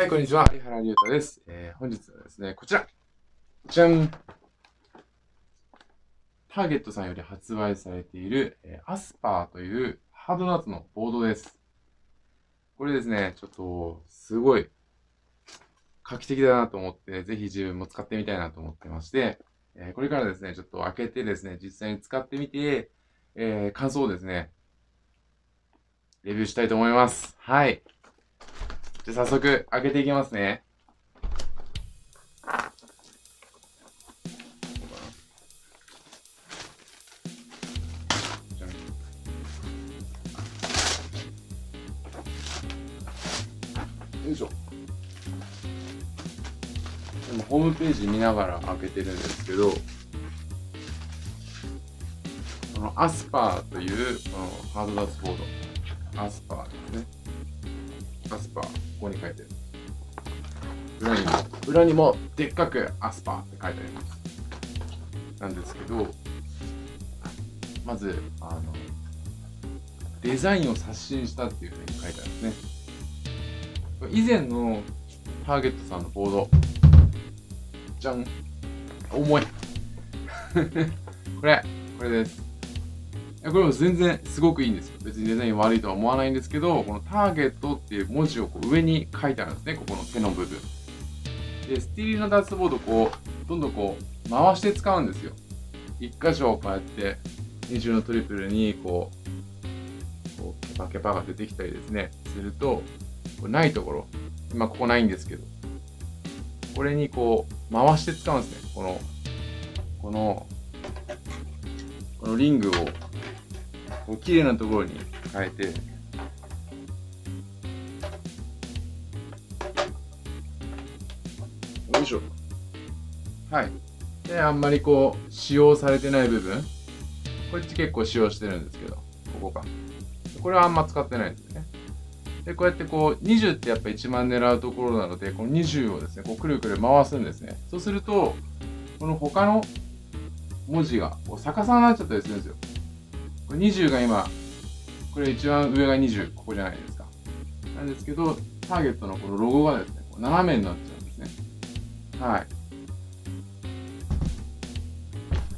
はい、こんにちは。有原龍太です。えー、本日はですね、こちら。じゃんターゲットさんより発売されている、えー、アスパーというハードナッツのボードです。これですね、ちょっと、すごい、画期的だなと思って、ぜひ自分も使ってみたいなと思ってまして、えー、これからですね、ちょっと開けてですね、実際に使ってみて、えー、感想をですね、レビューしたいと思います。はい。じゃあ早速開けていきますね。よいしょ。でもホームページ見ながら開けてるんですけど、このアスパーというこのハードダスボード。アスパーですね。アスパー、ここに書いてる。裏にも、裏にもでっかくアスパーって書いてあります。なんですけど、まず、あの、デザインを刷新したっていうふうに書いてあるんですね。以前のターゲットさんのボード、じゃん。重い。これ、これです。いやこれも全然すごくいいんですよ。別にデザイン悪いとは思わないんですけど、このターゲットっていう文字をこう上に書いてあるんですね。ここの手の部分。で、スティールのダーツボードこう、どんどんこう、回して使うんですよ。一箇所をこうやって、二重のトリプルにこう、こうケパケパが出てきたりですね、すると、これないところ、今ここないんですけど、これにこう、回して使うんですね。この、この、このリングをこう綺麗なところに。変えてよいしょ。はい。であんまりこう使用されてない部分。こっち結構使用してるんですけど。ここか。これはあんま使ってないんですね。でこうやってこう20ってやっぱ一番狙うところなのでこの20をですねこうくるくる回すんですね。そうするとこの他の文字がこう逆さになっちゃったりするんですよこれ20が今、これ一番上が20、ここじゃないですか。なんですけど、ターゲットのこのロゴがですね、斜めになっちゃうんですね。はい。っ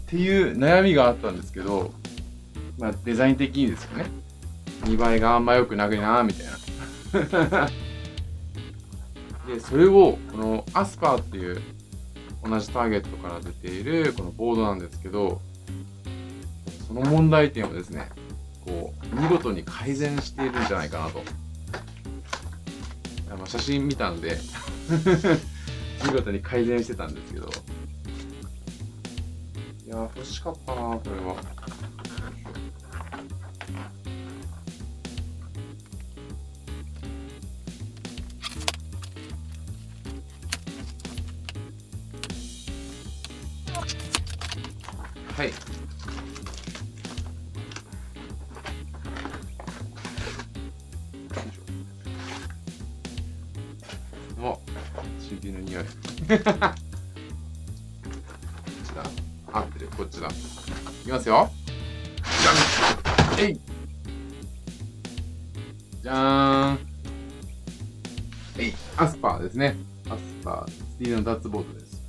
ていう悩みがあったんですけど、まあデザイン的にですよね。見栄えがあんま良くなくなみたいな。で、それを、このアスパーっていう同じターゲットから出ているこのボードなんですけど、その問題点をですね、こう、見事に改善しているんじゃないかなと。あの写真見たんで、見事に改善してたんですけど。いや、欲しかったなー、これは。新品の匂い。こっちだ。合ってる、こっちだ。いきますよ。じゃんえいじゃーんえいアスパーですね。アスパー、スティールのダッツボードです。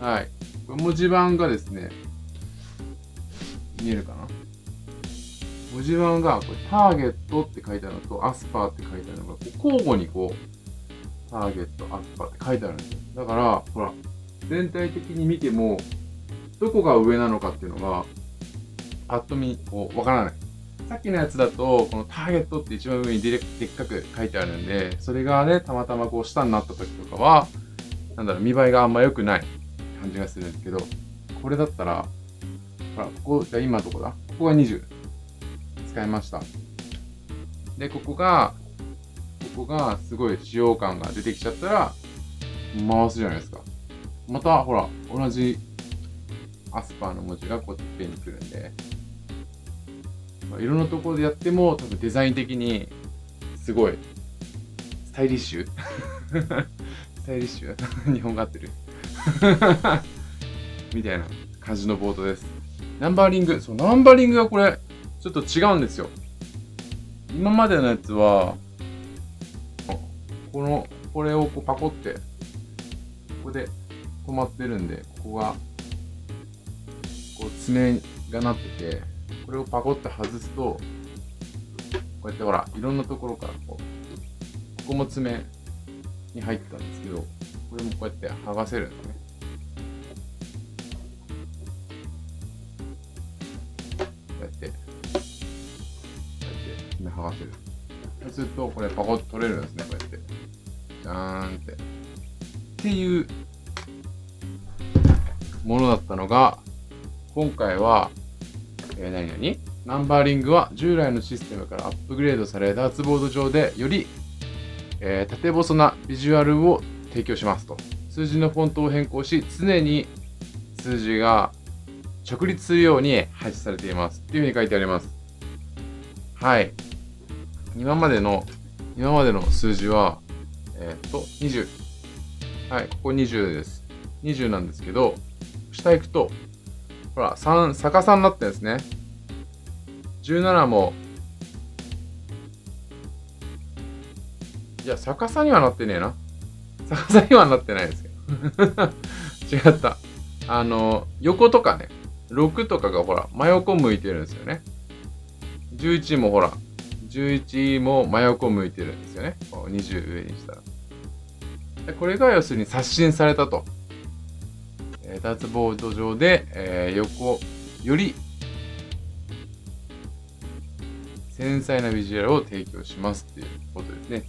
はい。文字盤がですね、見えるかな？文字盤がこれターゲットって書いてあるのとアスパーって書いてあるのが交互にこうターゲット、アスパって書いてあるんですよ。だから、ほら、全体的に見ても、どこが上なのかっていうのが、パッと見、こう、わからない。さっきのやつだと、このターゲットって一番上にででっかく書いてあるんで、それがね、たまたまこう下になった時とかは、なんだろう、見栄えがあんま良くない感じがするんですけど、これだったら、ほら、ここ、じゃ今どこだここが20。使いました。で、ここが、ここがすごい使用感が出てきちゃったら、回すじゃないですか。また、ほら、同じアスパーの文字がこうてっぺんに来るんで、まあ、いろんなところでやっても、多分デザイン的に、すごい、スタイリッシュ？スタイリッシュ？日本語合ってる みたいな感じのボードです。ナンバーリング、そう、ナンバーリングがこれ、ちょっと違うんですよ。今までのやつは、この、これをこうパコって、ここで止まってるんで、ここが、こう爪がなってて、これをパコって外すと、こうやってほら、いろんなところからこう、ここも爪に入ってたんですけど、これもこうやって剥がせるんですね。こうやって、こうやって爪剥がせる。そうすると、これパコッと取れるんですね、こうやって。じゃーんって。っていうものだったのが、今回は、えー、何々ナンバーリングは従来のシステムからアップグレードされダーツボード上でより、えー、縦細なビジュアルを提供しますと。数字のフォントを変更し、常に数字が直立するように配置されています。っていうふうに書いてあります。はい。今までの、今までの数字は、えー、っと、20。はい、ここ20です。20なんですけど、下行くと、ほら、3、逆さになってるんですね。17も、いや、逆さにはなってねえな。逆さにはなってないですけど。違った。あの、横とかね、6とかがほら、真横向いてるんですよね。11もほら、11も真横向いてるんですよね。20上にしたら。これが要するに刷新されたと。えー、ダーツボード上で、えー、横より繊細なビジュアルを提供しますっていうことですね。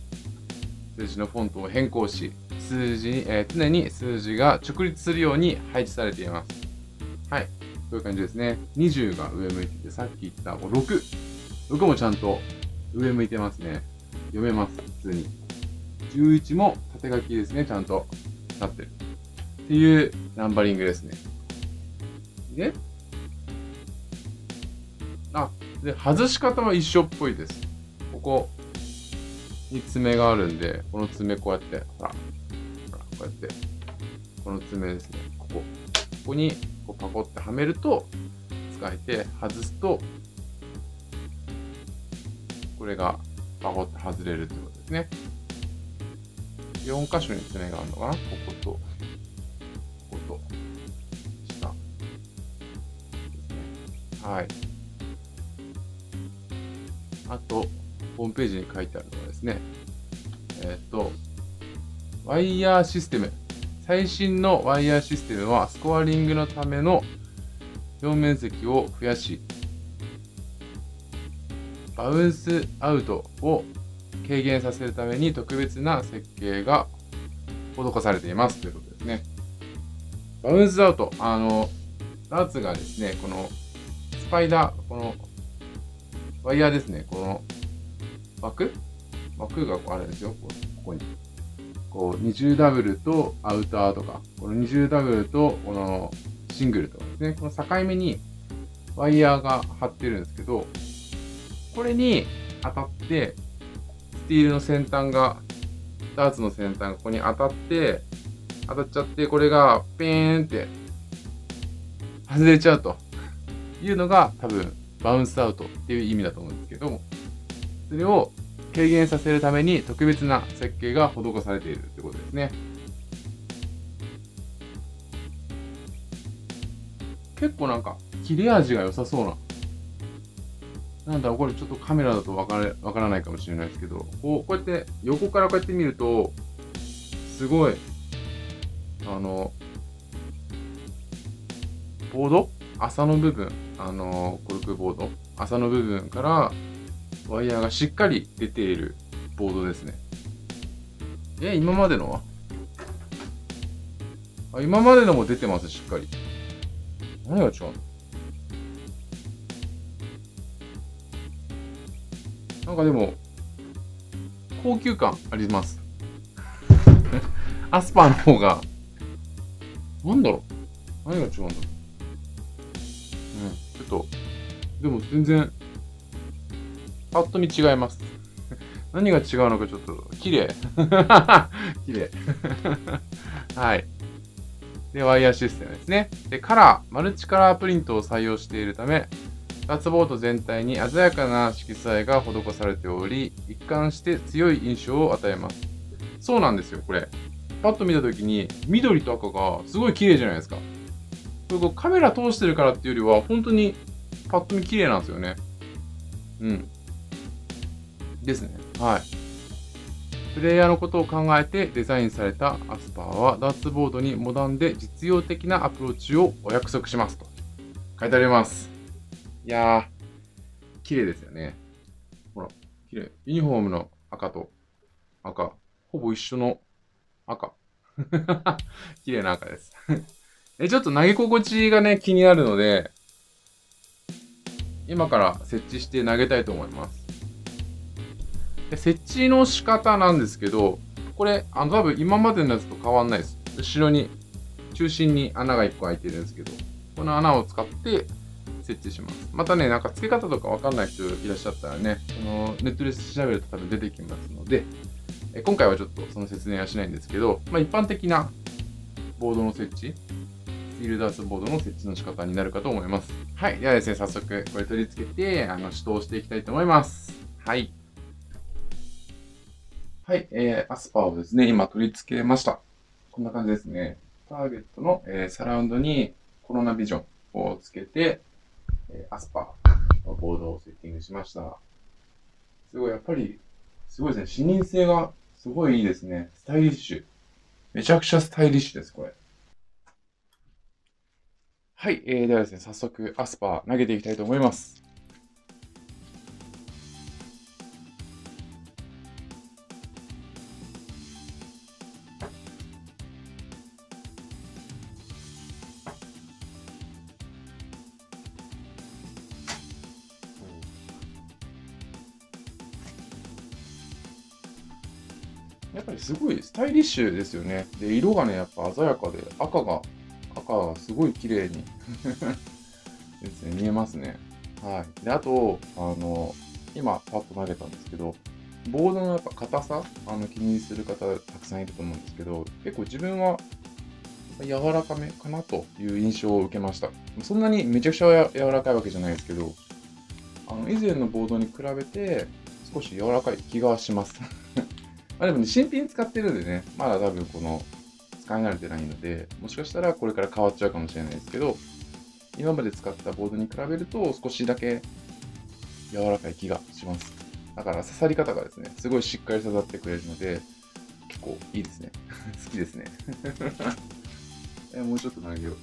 数字のフォントを変更し、数字に、えー、常に数字が直立するように配置されています。はい。こういう感じですね。20が上向いてて、さっき言った6。6もちゃんと上向いてますね。読めます、普通に。11も縦書きですね、ちゃんとなってる。っていうナンバリングですね。で、あ、で、外し方は一緒っぽいです。ここに爪があるんで、この爪こうやって、ほら、ほら、こうやって、この爪ですね、ここ。ここにこうパコってはめると、使えて、外すと、これがパコって外れるってことですね。4箇所に爪があるのかな？ここと、ここと、下。ですね。はい。あと、ホームページに書いてあるのはですね、えっ、と、ワイヤーシステム。最新のワイヤーシステムは、スコアリングのための表面積を増やし、バウンスアウトを軽減させるために特別な設計が施されていますということですね。バウンスアウト、あの、ダーツがですね、このスパイダー、このワイヤーですね、この枠？枠がこうあるんですよ、ここに。こう、二重ダブルとアウターとか、この二重ダブルとこのシングルとかですね、この境目にワイヤーが張ってるんですけど、これに当たって、スティールの先端が、ダーツの先端がここに当たって、当たっちゃって、これがペーンって外れちゃうというのが多分バウンスアウトっていう意味だと思うんですけども、それを軽減させるために特別な設計が施されているってことですね。結構なんか切れ味が良さそうな。なんだ、これちょっとカメラだとわからわからないかもしれないですけど、こう、こうやって横からこうやって見ると、すごい、あの、ボード？麻の部分、あの、コルクボード、麻の部分からワイヤーがしっかり出ているボードですね。え、今までのは？あ、今までのも出てます、しっかり。何が違うの？なんかでも、高級感あります。アスパーの方が、なんだろう何が違うんだろううん、ちょっと、でも全然、パッと見違います。何が違うのかちょっと、綺麗。綺麗。はい。で、ワイヤーシステムですね。で、カラー、マルチカラープリントを採用しているため、ダーツボード全体に鮮やかな色彩が施されており、一貫して強い印象を与えます。そうなんですよ、これ。パッと見たときに、緑と赤がすごい綺麗じゃないですか。これこうカメラ通してるからっていうよりは、本当にパッと見綺麗なんですよね。うん。ですね。はい。プレイヤーのことを考えてデザインされたアスパーはダーツボードにモダンで実用的なアプローチをお約束しますと書いてあります。いやー、綺麗ですよね。ほら、綺麗。ユニフォームの赤と赤、ほぼ一緒の赤。綺麗な赤です え。ちょっと投げ心地がね、気になるので、今から設置して投げたいと思います。で設置の仕方なんですけど、これ、あの、多分今までのやつと変わんないです。後ろに、中心に穴が1個開いてるんですけど、この穴を使って設置します。またね、なんか付け方とかわかんない人いらっしゃったらね、そのネットで調べると多分出てきますので、え今回はちょっとその説明はしないんですけど、まあ、一般的なボードの設置、フィールダースボードの設置の仕方になるかと思います。はい。ではですね、早速これ取り付けて、あの、指導していきたいと思います。はい。はい。えー、アスパーをですね、今取り付けました。こんな感じですね。ターゲットの、えー、サラウンドにコロナビジョンをつけて、えー、アスパーのボードをセッティングしました。すごい、やっぱり、すごいですね。視認性がすごいいいですね。スタイリッシュ。めちゃくちゃスタイリッシュです、これ。はい、えー、ではですね、早速、アスパー投げていきたいと思います。ぱりすごいスタイリッシュですよね。で、色がね、やっぱ鮮やかで、赤が、赤がすごい綺麗に ですね、見えますね。はい。で、あと、あの、今、パッと投げたんですけど、ボードのやっぱ硬さ、あの気にする方たくさんいると思うんですけど、結構自分は柔らかめかなという印象を受けました。そんなにめちゃくちゃ柔らかいわけじゃないですけど、あの以前のボードに比べて少し柔らかい気がします。まあでもね、新品使ってるんでね、まだ多分この、使い慣れてないので、もしかしたらこれから変わっちゃうかもしれないですけど、今まで使ったボードに比べると少しだけ柔らかい気がします。だから刺さり方がですね、すごいしっかり刺さってくれるので、結構いいですね。好きですね。もうちょっと投げよう。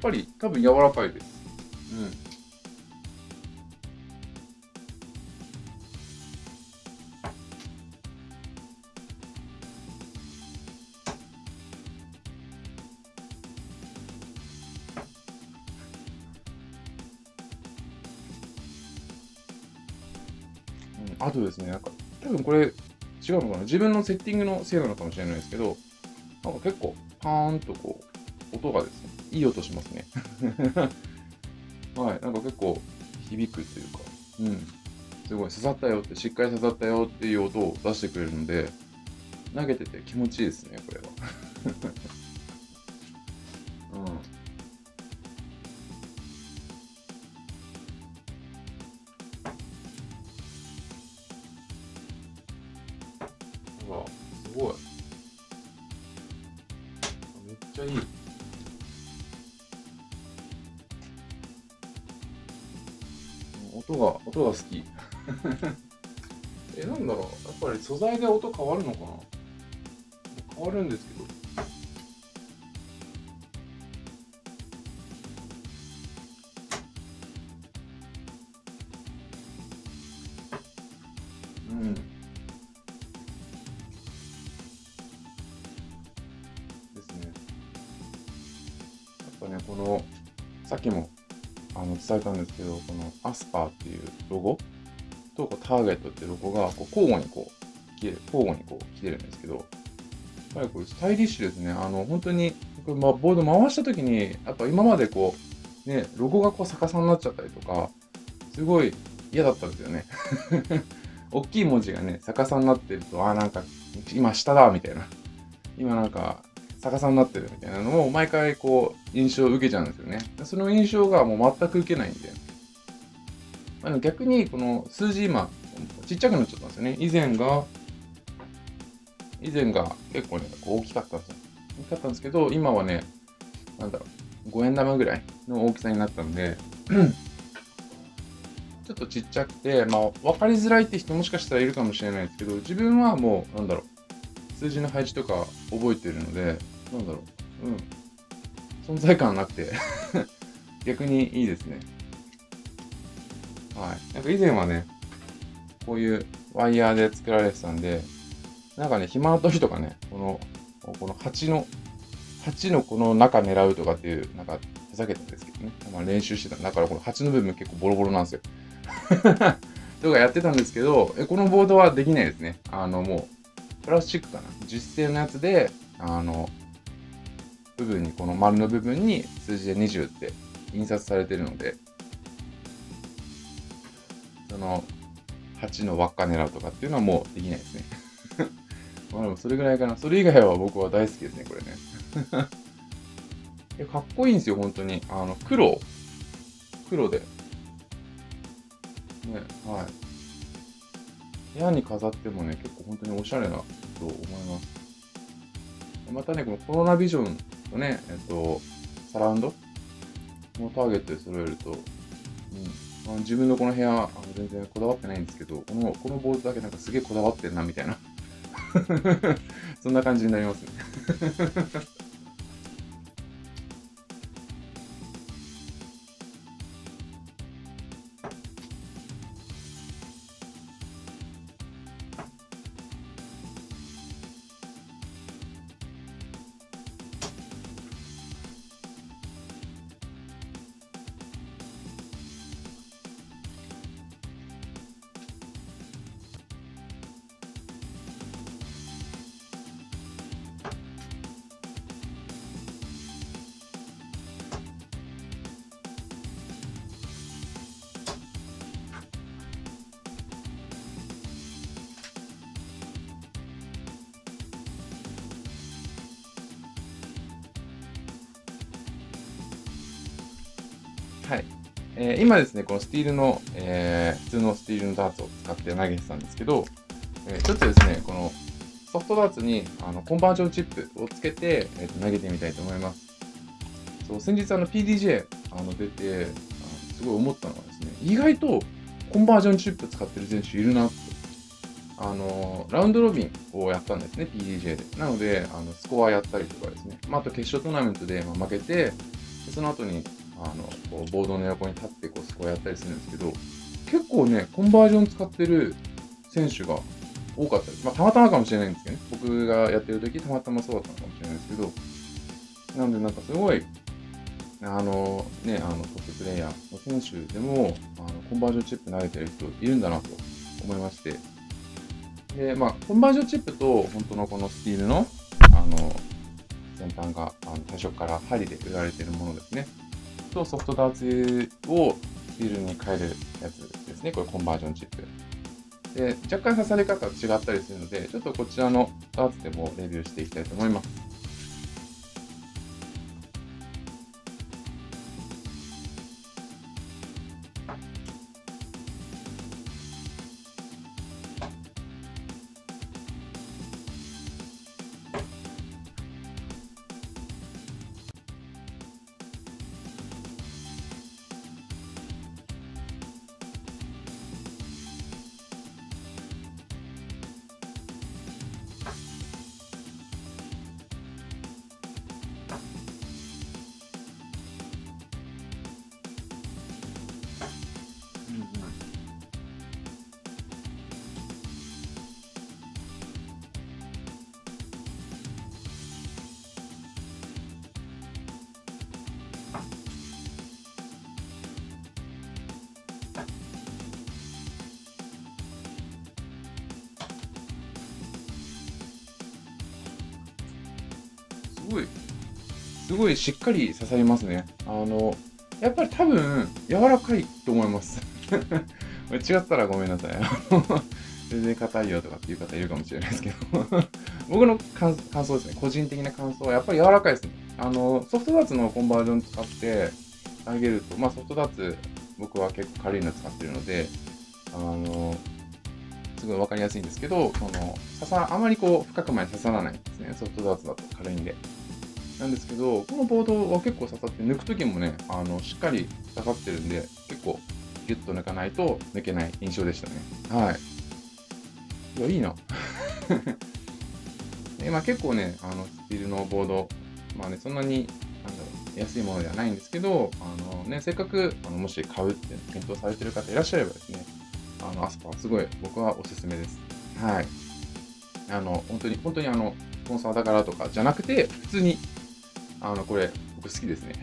ぱり多分柔らかいです。うん。あとですね、なんか、多分これ違うのかな自分のセッティングのせいなのかもしれないですけど、なんか結構、パーンとこう、音がですね、いい音しますね。はい、なんか結構響くというか、うん、すごい刺さったよって、しっかり刺さったよっていう音を出してくれるので、投げてて気持ちいいですね、これは。音が、音が好き。え、なんだろう。やっぱり素材で音変わるのかな？変わるんですけど。うん。ですね。やっぱね、この、さっきもあの伝えたんですけど、このアスパーっていうロゴとこうターゲットっていうロゴがこう交互にこう、交互にこう来てるんですけど、やっぱりこれスタイリッシュですね。あの、本当に、これまボード回した時に、やっぱ今までこう、ね、ロゴがこう逆さになっちゃったりとか、すごい嫌だったんですよね。大きい文字がね、逆さになってると、あ、なんか、今下だ、みたいな。今なんか、逆さになってるみたいなのを毎回こう、印象を受けちゃうんですよね。その印象がもう全く受けないんで。あの逆に、この数字今、ちっちゃくなっちゃったんですよね。以前が、以前が結構ね、大きかったんですよ。大きかったんですけど、今はね、なんだろう、5円玉ぐらいの大きさになったんで、ちょっとちっちゃくて、まあ、分かりづらいって人もしかしたらいるかもしれないですけど、自分はもう、なんだろう、数字の配置とか覚えてるので、なんだろう、うん、存在感なくて 逆にいいですね。はい。なんか以前はね、こういうワイヤーで作られてたんで、なんかね、暇な時とかね、この、この鉢の、鉢のこの中狙うとかっていう、なんか、ふざけたんですけどね。まあ、練習してた。だからこの鉢の部分結構ボロボロなんですよ。とかやってたんですけど、このボードはできないですね。あの、もう、プラスチックかな。樹脂製のやつで、あの、部分に、この丸の部分に数字で20って印刷されてるので、その、8の輪っか狙うとかっていうのはもうできないですね。まあでもそれぐらいかな。それ以外は僕は大好きですね、これね。かっこいいんですよ、本当に。あの、黒。黒で。ね、はい。部屋に飾ってもね、結構本当におしゃれなと思います。またね、このコロナビジョンとね、えっと、サラウンドのターゲットで揃えると、うん、あ自分のこの部屋、あの全然こだわってないんですけど、この、このボードだけなんかすげえこだわってんな、みたいな。そんな感じになりますね。えー、今ですね、このスティールの、えー、普通のスティールのダーツを使って投げてたんですけど、えー、ちょっとですね、このソフトダーツにあのコンバージョンチップをつけて、えー、と投げてみたいと思います。そう先日あの PDJ あの出てあの、すごい思ったのはですね、意外とコンバージョンチップ使ってる選手いるなって。あの、ラウンドロビンをやったんですね、PDJ で。なので、あのスコアやったりとかですね。まあ、あと決勝トーナメントで、ま負けて、その後にあのこうボードの横に立ってこうスコアやったりするんですけど、結構ね、コンバージョン使ってる選手が多かったです。まあ、たまたまかもしれないんですけどね。僕がやってる時たまたまそうだったのかもしれないですけど、なんでなんかすごい、あのね、あのトッププレイヤーの選手でも、あのコンバージョンチップ投げてる人いるんだなと思いまして、で、まあ、コンバージョンチップと本当のこのスティールの、あの、先端があの最初から針で売られてるものですね。とソフトダーツをフィールに変えるやつですね。これコンバージョンチップ。で、若干刺され方が違ったりするので、ちょっとこちらのダーツでもレビューしていきたいと思いま。すすごいしっかり刺さりますね。あの、やっぱり多分、柔らかいと思います。違ったらごめんなさい。全然硬いよとかっていう方いるかもしれないですけど 僕の感想ですね、個人的な感想はやっぱり柔らかいですね。あの、ソフトダーツのコンバージョン使ってあげると、まあソフトダーツ僕は結構軽いの使ってるので、あの、すごいわかりやすいんですけど、その、刺さ、あまりこう深く前に刺さらないんですね。ソフトダーツだと軽いんで。なんですけど、このボードは結構刺さって抜くときもね、あの、しっかり刺さってるんで、結構ギュッと抜かないと抜けない印象でしたね。はい。いや、いいな。今結構ね、あの、スティールのボード、まあね、そんなに、なんだろう、安いものではないんですけど、あのね、せっかく、あのもし買うって検討されてる方いらっしゃればですね、あの、アスパーすごい僕はおすすめです。はい。あの、本当に、本当にあの、スポンサーだからとかじゃなくて、普通に、あの、これ、僕好きですね。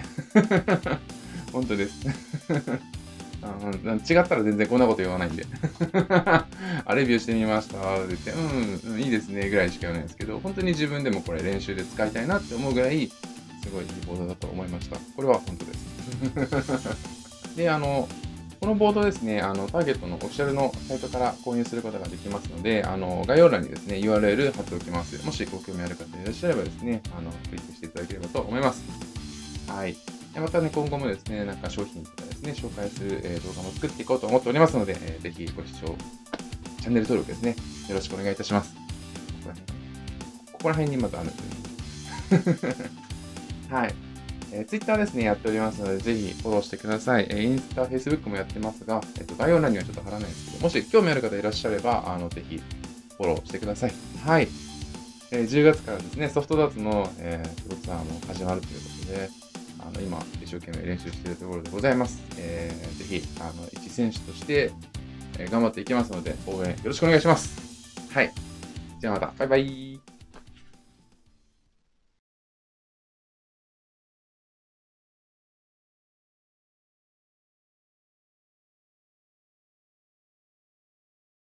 本当です。違ったら全然こんなこと言わないんで あ、レビューしてみましたって言って、うん、うん、いいですねぐらいしか言わないんですけど、本当に自分でもこれ練習で使いたいなって思うぐらい、すごいいいボードだと思いました。これは本当です。で、あの、このボードですね、あの、ターゲットのオフィシャルのサイトから購入することができますので、あの、概要欄にですね、URL 貼っておきます。もしご興味ある方いらっしゃればですね、あの、クリックしていただければと思います。はい。またね、今後もですね、なんか商品とかですね、紹介する、え動画も作っていこうと思っておりますので、えー、ぜひご視聴、チャンネル登録ですね、よろしくお願いいたします。ここら辺ここら辺にまたあるんですね。はい。えー、Twitter ですね、やっておりますので、ぜひフォローしてください。えー、インスタ、Facebook もやってますが、えっ、ー、と、概要欄にはちょっと貼らないですけど、もし興味ある方いらっしゃれば、あの、ぜひフォローしてください。はい。えー、10月からですね、ソフトダーツの、えー、プロツアーも始まるということで、あの今、一生懸命練習しているところでございます。えー、ぜひ、あの、一選手として、えー、頑張っていきますので、応援よろしくお願いします。はい。じゃあまた、バイバイ。